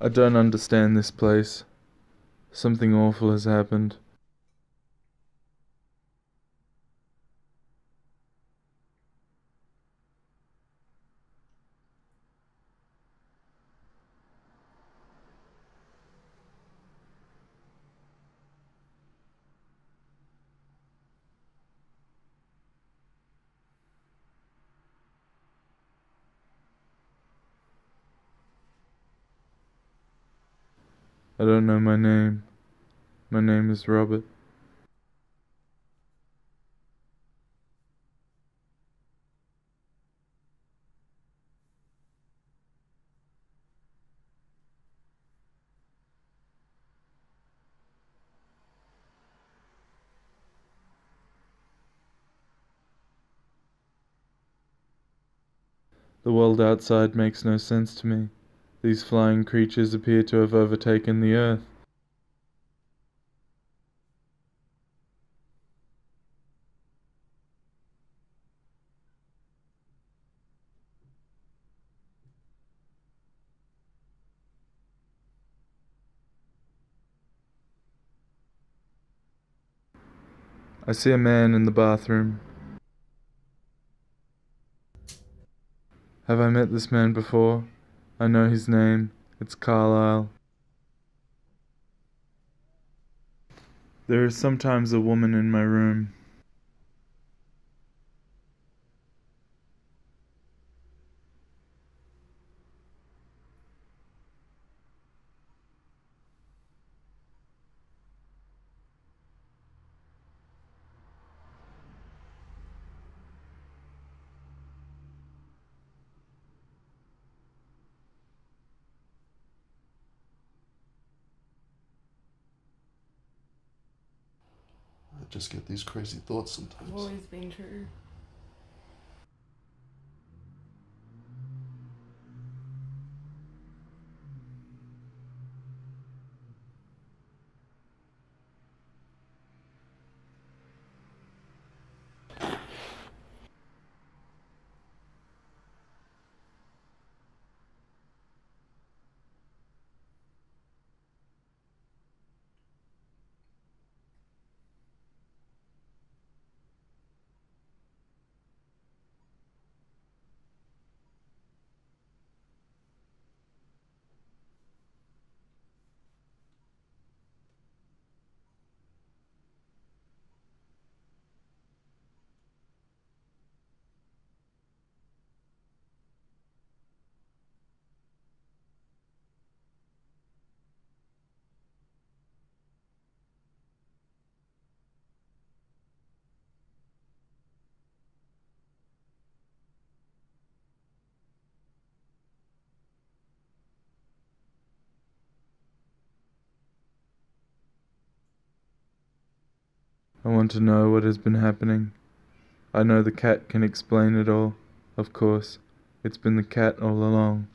I don't understand this place. Something awful has happened. I don't know my name. My name is Robert. The world outside makes no sense to me. These flying creatures appear to have overtaken the earth. I see a man in the bathroom. Have I met this man before? I know his name. It's Carlyle. There is sometimes a woman in my room. Just get these crazy thoughts sometimes. Always been true. I want to know what has been happening. I know the cat can explain it all, of course. It's been the cat all along.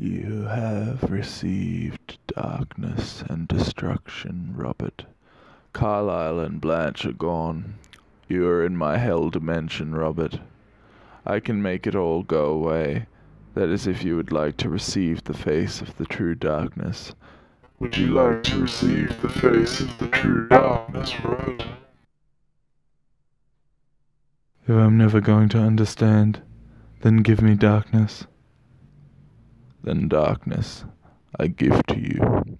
You have received darkness and destruction, Robert. Carlyle and Blanche are gone. You are in my hell dimension, Robert. I can make it all go away. That is if you would like to receive the face of the true darkness. Would you like to receive the face of the true darkness, Robert? If I'm never going to understand, then give me darkness. Then darkness I give to you.